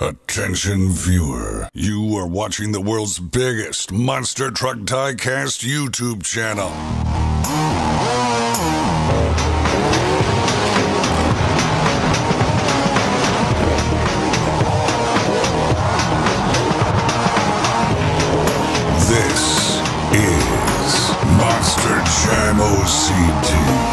Attention viewer, you are watching the world's biggest monster truck diecast YouTube channel. This is Monster Jam OCD.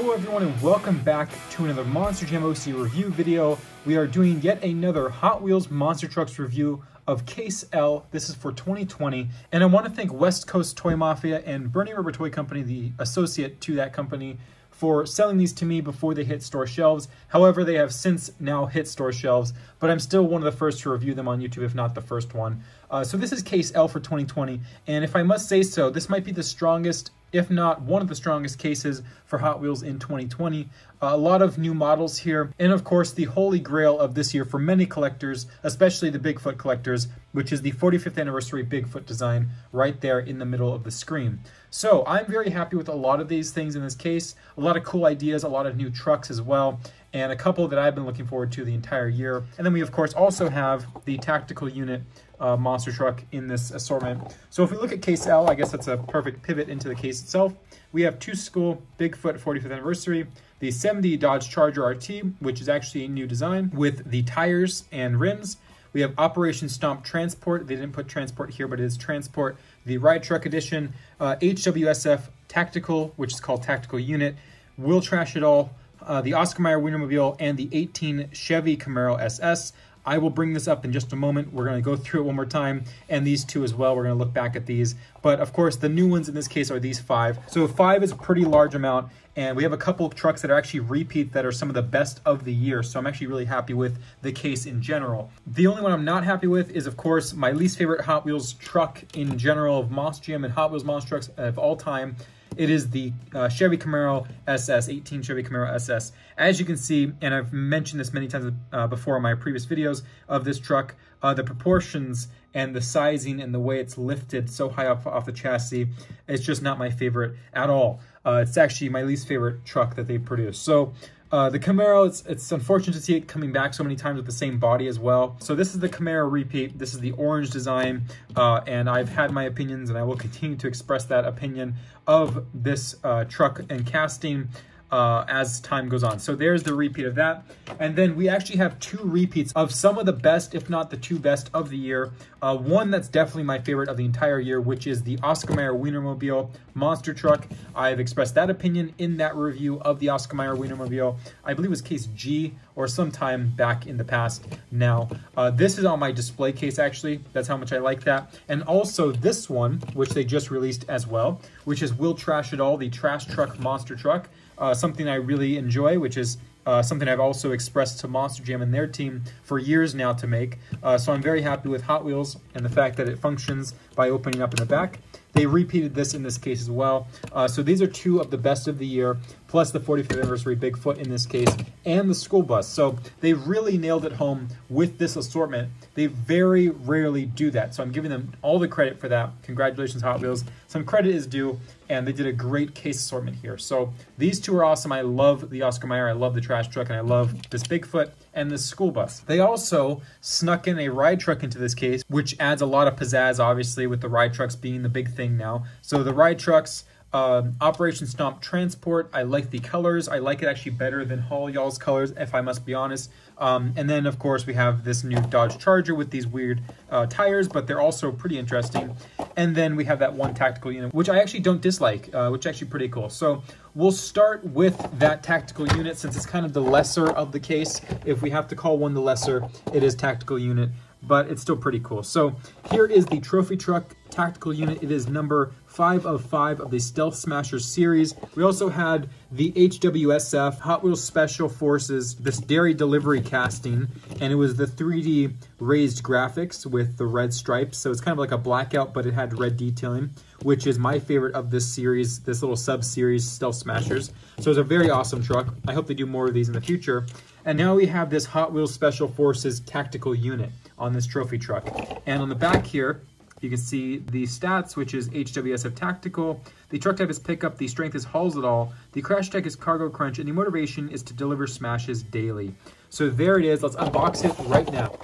Hello everyone and welcome back to another Monster Jam OC review video. We are doing yet another Hot Wheels Monster Trucks review of Case L. This is for 2020. And I want to thank West Coast Toy Mafia and Bernie Rubber Toy Company, the associate to that company, for selling these to me before they hit store shelves. However, they have since now hit store shelves, but I'm still one of the first to review them on YouTube, if not the first one. Uh, so this is Case L for 2020, and if I must say so, this might be the strongest if not one of the strongest cases for Hot Wheels in 2020. Uh, a lot of new models here, and of course, the holy grail of this year for many collectors, especially the Bigfoot collectors, which is the 45th anniversary Bigfoot design right there in the middle of the screen. So I'm very happy with a lot of these things in this case, a lot of cool ideas, a lot of new trucks as well, and a couple that I've been looking forward to the entire year. And then we, of course, also have the tactical unit uh, monster truck in this assortment. So if we look at case L, I guess that's a perfect pivot into the case itself. We have Too S'Cool Bigfoot 45th anniversary, the 70 Dodge Charger RT, which is actually a new design with the tires and rims. We have Operation Stomp Transport. They didn't put transport here, but it is transport. The Ride Truck Edition, uh, HWSF Tactical, which is called Tactical Unit. Will Trash It All, uh, the Oscar Mayer Wienermobile, and the 18 Chevy Camaro SS. I will bring this up in just a moment. We're going to go through it one more time, and these two as well. We're going to look back at these. But of course, the new ones in this case are these five. So five is a pretty large amount, and we have a couple of trucks that are actually repeat that are some of the best of the year. So I'm actually really happy with the case in general. The only one I'm not happy with is, of course, my least favorite Hot Wheels truck in general of Monster Jam and Hot Wheels Monster Trucks of all time. It is the uh, Chevy Camaro SS, 18 Chevy Camaro SS. As you can see, and I've mentioned this many times uh, before in my previous videos of this truck, uh, the proportions and the sizing and the way it's lifted so high up off the chassis, it's just not my favorite at all. Uh, it's actually my least favorite truck that they produce. So uh, the Camaro, it's, it's unfortunate to see it coming back so many times with the same body as well. So this is the Camaro repeat. This is the orange design, uh, and I've had my opinions, and I will continue to express that opinion of this uh, truck and casting uh, as time goes on. So there's the repeat of that. And then we actually have two repeats of some of the best, if not the two best of the year. Uh, one that's definitely my favorite of the entire year, which is the Oscar Mayer Wienermobile Monster Truck. I've expressed that opinion in that review of the Oscar Mayer Wienermobile. I believe it was case G or sometime back in the past now. Uh, this is on my display case, actually. That's how much I like that. And also this one, which they just released as well, which is Will Trash It All, the Trash Truck Monster Truck uh, something I really enjoy, which is uh, something I've also expressed to Monster Jam and their team for years now to make. Uh, so I'm very happy with Hot Wheels and the fact that it functions by opening up in the back. They repeated this in this case as well. Uh, so these are two of the best of the year, plus the 45th anniversary Bigfoot in this case, and the school bus. So they really nailed it home with this assortment. They very rarely do that. So I'm giving them all the credit for that. Congratulations, Hot Wheels. Some credit is due, and they did a great case assortment here. So these two are awesome. I love the Oscar Mayer, I love the trash truck, and I love this Bigfoot and the school bus. They also snuck in a ride truck into this case, which adds a lot of pizzazz, obviously, with the ride trucks being the big thing now. So the ride trucks, um, Operation Stomp Transport, I like the colors. I like it actually better than Haul Y'all's colors, if I must be honest. Um, and then, of course, we have this new Dodge Charger with these weird uh, tires, but they're also pretty interesting. And then we have that one tactical unit, which I actually don't dislike, uh, which is actually pretty cool. So we'll start with that tactical unit since it's kind of the lesser of the case. If we have to call one the lesser, it is tactical unit but it's still pretty cool. So here is the trophy truck tactical unit. It is number five of five of the Stealth Smashers series. We also had the HWSF Hot Wheels Special Forces, this dairy delivery casting, and it was the 3D raised graphics with the red stripes. So it's kind of like a blackout, but it had red detailing, which is my favorite of this series, this little sub-series, Stealth Smashers. So it's a very awesome truck. I hope they do more of these in the future. And now we have this Hot Wheels Special Forces tactical unit on this trophy truck. And on the back here, you can see the stats, which is HWSF Tactical. The truck type is pickup, the strength is hauls it all, the crash tech is cargo crunch, and the motivation is to deliver smashes daily. So there it is. Let's unbox it right now.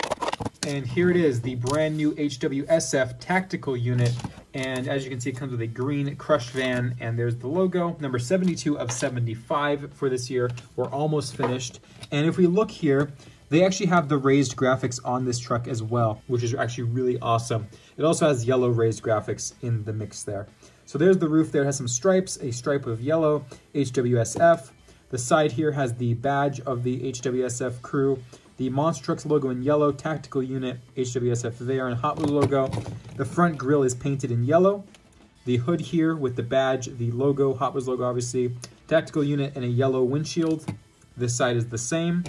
And here it is, the brand new HWSF tactical unit. And as you can see, it comes with a green crushed van, and there's the logo, number 72 of 75 for this year. We're almost finished. And if we look here, they actually have the raised graphics on this truck as well, which is actually really awesome. It also has yellow raised graphics in the mix there. So there's the roof there, it has some stripes, a stripe of yellow, HWSF. The side here has the badge of the HWSF crew. The Monster Trucks logo in yellow, Tactical Unit, HWSF there, and Hot Wheels logo. The front grille is painted in yellow. The hood here with the badge, the logo, Hot Wheels logo obviously, Tactical Unit, and a yellow windshield. This side is the same.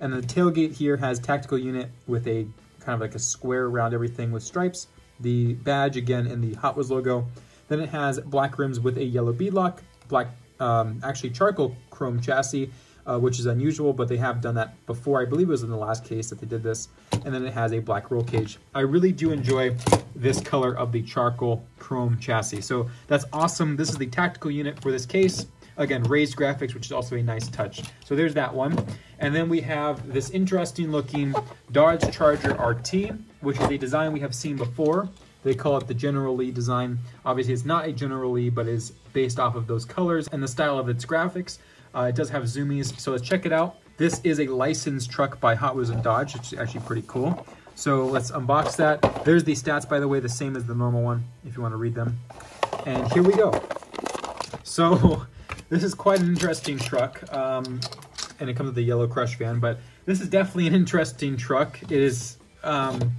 And the tailgate here has Tactical Unit with a kind of like a square around everything with stripes. The badge again in the Hot Wheels logo. Then it has black rims with a yellow beadlock, black, um, actually charcoal chrome chassis, uh, which is unusual, but they have done that before. I believe it was in the last case that they did this. And then it has a black roll cage. I really do enjoy this color of the charcoal chrome chassis. So that's awesome. This is the tactical unit for this case. Again, raised graphics, which is also a nice touch. So there's that one. And then we have this interesting looking Dodge Charger RT, which is a design we have seen before. They call it the General Lee design. Obviously, it's not a General Lee, but is based off of those colors and the style of its graphics. Uh, it does have zoomies, so let's check it out. This is a licensed truck by Hot Wheels and Dodge, which is actually pretty cool. So let's unbox that. There's the stats, by the way, the same as the normal one, if you want to read them. And here we go. So this is quite an interesting truck, um, and it comes with the yellow crush van, but this is definitely an interesting truck. It is, um,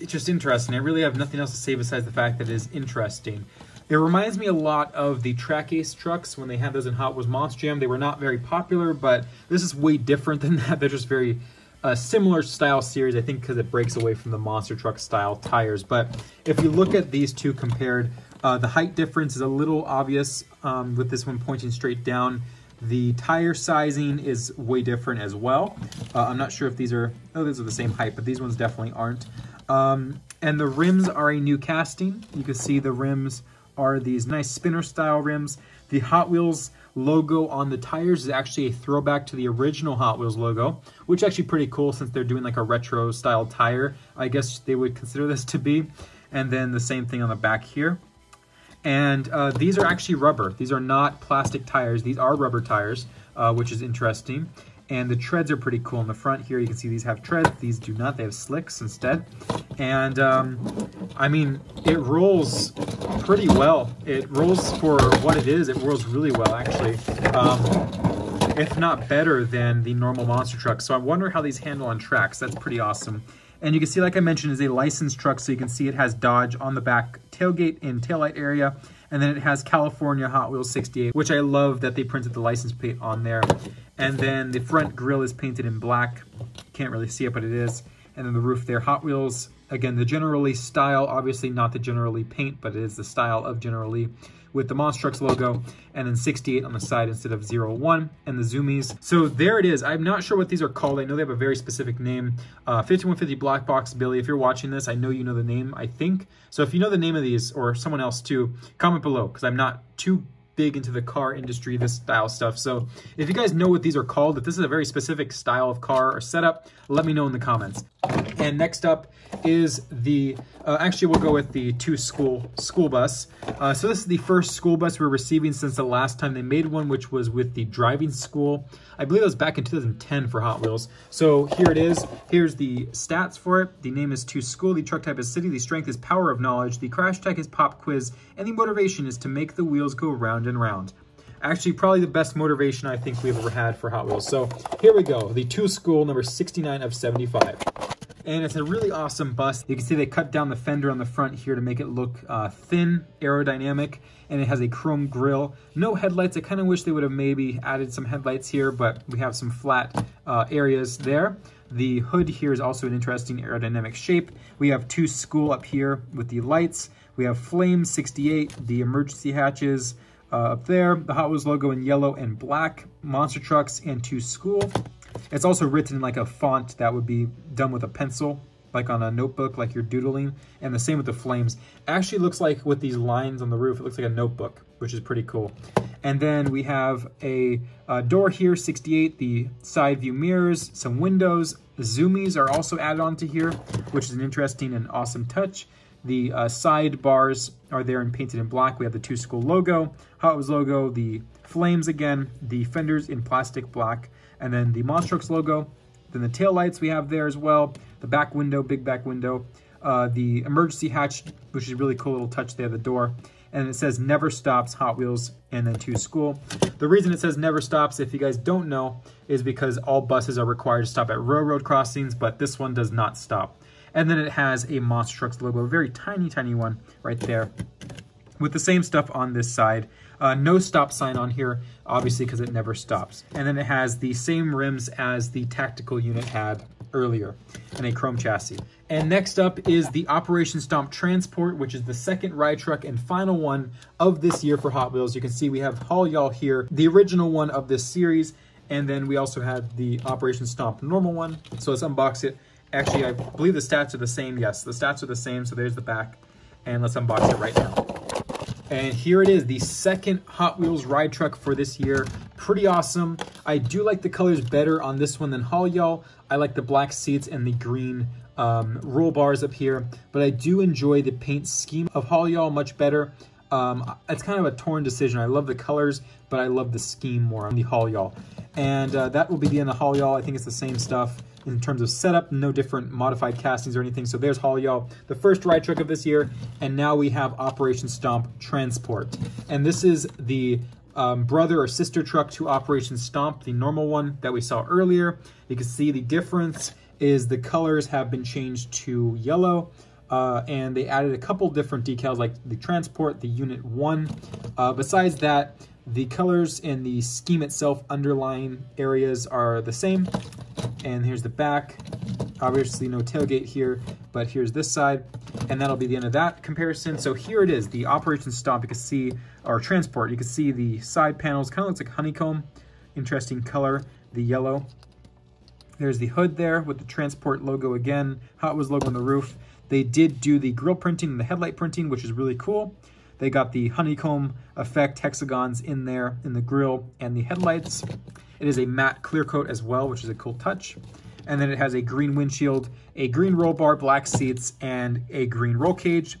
it's just interesting. I really have nothing else to say besides the fact that it is interesting. It reminds me a lot of the Track Ace trucks when they had those in Hot Wheels Monster Jam. They were not very popular, but this is way different than that. They're just very uh, similar style series, I think because it breaks away from the monster truck style tires. But if you look at these two compared, uh, the height difference is a little obvious um, with this one pointing straight down. The tire sizing is way different as well. Uh, I'm not sure if these are, oh, these are the same height, but these ones definitely aren't. Um, and the rims are a new casting. You can see the rims are these nice spinner style rims. The Hot Wheels logo on the tires is actually a throwback to the original Hot Wheels logo, which is actually pretty cool since they're doing like a retro style tire. I guess they would consider this to be. And then the same thing on the back here. And uh, these are actually rubber. These are not plastic tires. These are rubber tires, uh, which is interesting. And the treads are pretty cool. In the front here, you can see these have treads. These do not. They have slicks instead. And, um, I mean, it rolls pretty well. It rolls for what it is. It rolls really well, actually. Um, if not better than the normal monster truck. So I wonder how these handle on tracks. That's pretty awesome. And you can see, like I mentioned, is a licensed truck. So you can see it has Dodge on the back tailgate and taillight area. And then it has California Hot Wheels 68, which I love that they printed the license plate on there. And then the front grille is painted in black. Can't really see it, but it is. And then the roof there, Hot Wheels. Again, the General Lee style, obviously not the General Lee paint, but it is the style of General Lee with the Monster Trucks logo and then 68 on the side instead of 01 and the zoomies. So there it is. I'm not sure what these are called. I know they have a very specific name. Uh, 5150 Black Box Billy, if you're watching this, I know you know the name, I think. So if you know the name of these or someone else too, comment below because I'm not too big into the car industry, this style stuff. So if you guys know what these are called, if this is a very specific style of car or setup, let me know in the comments. And next up is the, uh, actually we'll go with the Too S'Cool school bus. Uh, so this is the first school bus we're receiving since the last time they made one, which was with the driving school. I believe it was back in 2010 for Hot Wheels. So here it is. Here's the stats for it. The name is Too S'Cool. The truck type is city. The strength is power of knowledge. The crash tech is pop quiz. And the motivation is to make the wheels go round and round. Actually, probably the best motivation I think we've ever had for Hot Wheels. So here we go. The Too S'Cool number 69 of 75 and it's a really awesome bus. You can see they cut down the fender on the front here to make it look uh, thin, aerodynamic, and it has a chrome grille. No headlights. I kind of wish they would have maybe added some headlights here, but we have some flat uh, areas there. The hood here is also an interesting aerodynamic shape. We have Too S'Cool up here with the lights. We have Flame 68, the emergency hatches uh, up there. The Hot Wheels logo in yellow and black. Monster trucks and Too S'Cool. It's also written in like a font that would be done with a pencil. like on a notebook, like you're doodling, and the same with the flames. Actually looks like with these lines on the roof, it looks like a notebook, which is pretty cool. And then we have a, a door here, 68, the side view mirrors, some windows. Zoomies are also added onto here, which is an interesting and awesome touch. The uh, side bars are there and painted in black. We have the Too S'Cool logo, Hot Wheels logo, the flames again, the fenders in plastic black, and then the Monster Trucks logo. Then the tail lights we have there as well, the back window, big back window, uh, the emergency hatch, which is really cool little touch there, the door. And it says never stops Hot Wheels and then Too S'Cool. The reason it says never stops, if you guys don't know, is because all buses are required to stop at railroad crossings, but this one does not stop. And then it has a Monster Trucks logo, a very tiny, tiny one right there with the same stuff on this side. Uh, no stop sign on here, obviously because it never stops. And then it has the same rims as the tactical unit had earlier in a chrome chassis. And next up is the Operation Stomp Transport, which is the second ride truck and final one of this year for Hot Wheels. You can see we have Haul Y'all here, the original one of this series, and then we also have the Operation Stomp normal one. So let's unbox it. Actually, I believe the stats are the same. Yes, the stats are the same, so there's the back. And let's unbox it right now. And here it is, the second Hot Wheels ride truck for this year. Pretty awesome. I do like the colors better on this one than Haul Y'all. I like the black seats and the green um, roll bars up here, but I do enjoy the paint scheme of Haul Y'all much better. Um, it's kind of a torn decision. I love the colors, but I love the scheme more on the Haul Y'all. And uh, that will be the end of Haul Y'all. I think it's the same stuff in terms of setup, no different modified castings or anything. So there's Haul Y'all, the first ride truck of this year. And now we have Operation Stomp Transport. And this is the um, brother or sister truck to Operation Stomp, the normal one that we saw earlier. You can see the difference is the colors have been changed to yellow. Uh, and they added a couple different decals like the transport, the unit one. Uh, besides that, the colors and the scheme itself underlying areas are the same. And here's the back. Obviously no tailgate here, but here's this side. And that'll be the end of that comparison. So here it is, the Operation stop. You can see, or transport, you can see the side panels, kind of looks like honeycomb. Interesting color, the yellow. There's the hood there with the transport logo again, Hot Wheels logo on the roof. They did do the grill printing and the headlight printing, which is really cool. They got the honeycomb effect hexagons in there in the grill and the headlights. It is a matte clear coat as well, which is a cool touch. And then it has a green windshield, a green roll bar, black seats, and a green roll cage,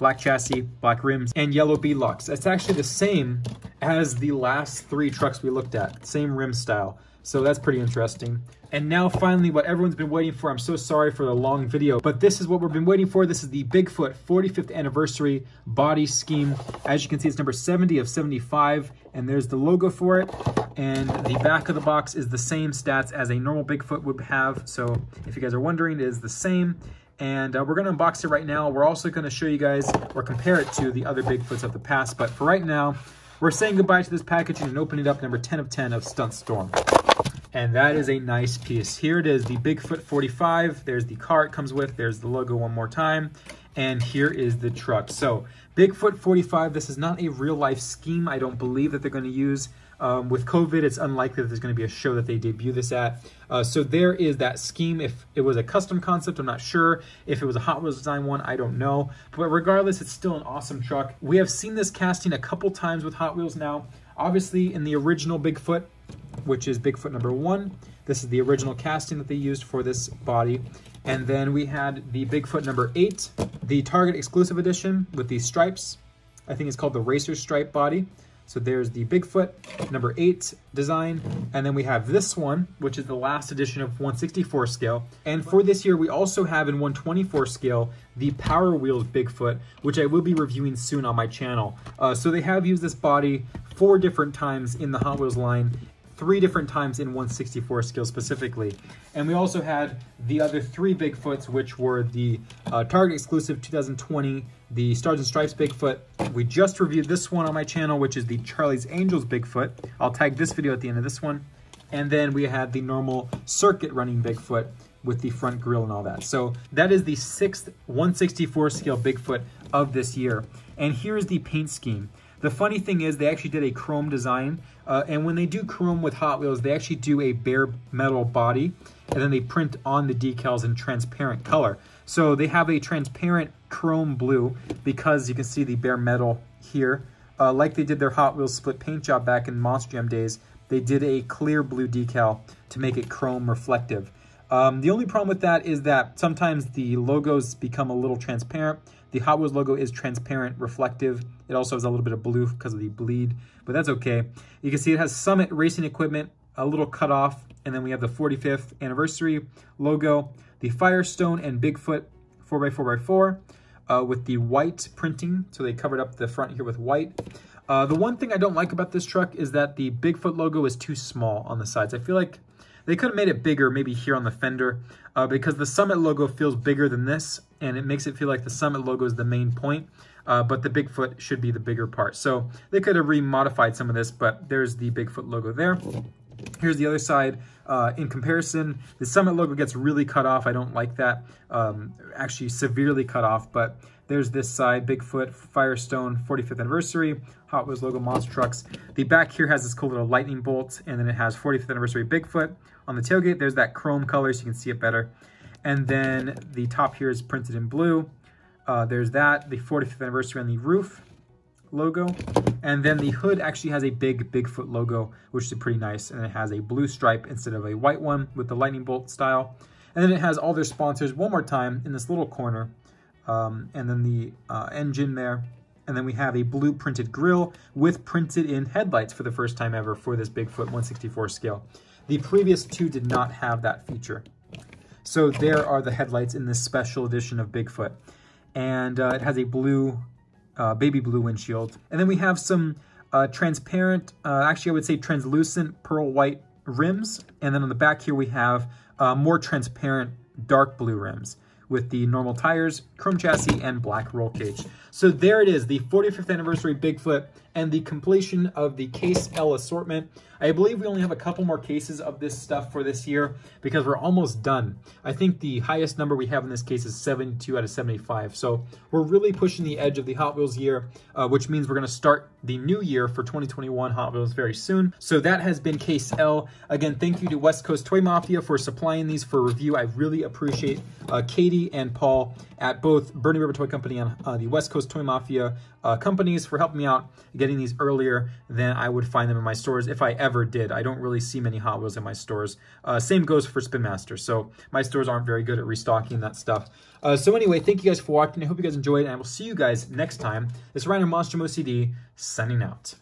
black chassis, black rims, and yellow beadlocks. It's actually the same as the last three trucks we looked at, same rim style. So that's pretty interesting. And now finally, what everyone's been waiting for. I'm so sorry for the long video, but this is what we've been waiting for. This is the Bigfoot 45th anniversary body scheme. As you can see, it's number 70 of 75, and there's the logo for it. And the back of the box is the same stats as a normal Bigfoot would have. So if you guys are wondering, it is the same. And uh, we're gonna unbox it right now. We're also gonna show you guys or compare it to the other Bigfoots of the past. But for right now, we're saying goodbye to this packaging and opening up number 10 of 10 of Stunt Storm. And that is a nice piece. Here it is, the Bigfoot 45. There's the car it comes with. There's the logo one more time. And here is the truck. So Bigfoot 45, this is not a real life scheme. I don't believe that they're going to use. Um, with COVID, it's unlikely that there's going to be a show that they debut this at. Uh, so there is that scheme. If it was a custom concept, I'm not sure. If it was a Hot Wheels design one, I don't know. But regardless, it's still an awesome truck. We have seen this casting a couple times with Hot Wheels now. Obviously, in the original Bigfoot, which is Bigfoot number one. This is the original casting that they used for this body. And then we had the Bigfoot number eight, the Target exclusive edition with these stripes. I think it's called the Racer Stripe body. So there's the Bigfoot number eight design. And then we have this one, which is the last edition of 164 scale. And for this year, we also have in 124 scale, the Power Wheels Bigfoot, which I will be reviewing soon on my channel. Uh, so they have used this body four different times in the Hot Wheels line three different times in 164 scale specifically. And we also had the other three Bigfoots, which were the uh, Target exclusive 2020, the Stars and Stripes Bigfoot. We just reviewed this one on my channel, which is the Charlie's Angels Bigfoot. I'll tag this video at the end of this one. And then we had the normal circuit running Bigfoot with the front grille and all that. So that is the sixth 164 scale Bigfoot of this year. And here's the paint scheme. The funny thing is they actually did a chrome design Uh, and when they do chrome with Hot Wheels, they actually do a bare metal body, and then they print on the decals in transparent color. So they have a transparent chrome blue because you can see the bare metal here. Uh, like they did their Hot Wheels split paint job back in Monster Jam days, they did a clear blue decal to make it chrome reflective. Um, the only problem with that is that sometimes the logos become a little transparent. The Hot Wheels logo is transparent, reflective. It also has a little bit of blue because of the bleed, but that's okay. You can see it has Summit Racing Equipment, a little cut off, and then we have the 45th anniversary logo, the Firestone and Bigfoot 4x4x4 uh, with the white printing. So they covered up the front here with white. Uh, the one thing I don't like about this truck is that the Bigfoot logo is too small on the sides. I feel like they could have made it bigger maybe here on the fender uh, because the Summit logo feels bigger than this and it makes it feel like the Summit logo is the main point. Uh, but the Bigfoot should be the bigger part. So they could have remodified some of this, but there's the Bigfoot logo there. Here's the other side. Uh, in comparison, the Summit logo gets really cut off. I don't like that. Um, actually, severely cut off. But there's this side, Bigfoot, Firestone, 45th anniversary, Hot Wheels logo, Monster Trucks. The back here has this cool little lightning bolt, and then it has 45th anniversary Bigfoot. On the tailgate, there's that chrome color, so you can see it better. And then the top here is printed in blue. Uh, there's that, the 45th anniversary on the roof logo. And then the hood actually has a big Bigfoot logo, which is pretty nice. And it has a blue stripe instead of a white one with the lightning bolt style. And then it has all their sponsors one more time in this little corner. Um, and then the uh, engine there. And then we have a blue printed grill with printed in headlights for the first time ever for this Bigfoot 164 scale. The previous two did not have that feature. So there are the headlights in this special edition of Bigfoot. And uh, it has a blue uh, baby blue windshield. And then we have some uh, transparent, uh, actually I would say translucent pearl white rims. And then on the back here we have uh, more transparent dark blue rims with the normal tires, chrome chassis, and black roll cage. So there it is, the 45th anniversary Bigfoot and the completion of the Case L assortment. I believe we only have a couple more cases of this stuff for this year because we're almost done. I think the highest number we have in this case is 72 out of 75. So we're really pushing the edge of the Hot Wheels year, uh, which means we're going to start the new year for 2021 Hot Wheels very soon. So that has been Case L. Again, thank you to West Coast Toy Mafia for supplying these for review. I really appreciate uh, Katie and Paul at both Bernie River Toy Company and uh, the West Coast Toy Mafia uh, companies for helping me out getting these earlier than I would find them in my stores if I ever did. I don't really see many Hot Wheels in my stores. Uh, same goes for Spin Master. So my stores aren't very good at restocking that stuff. Uh, so anyway, thank you guys for watching. I hope you guys enjoyed, and I will see you guys next time. This is Ryan Monster OCD signing out.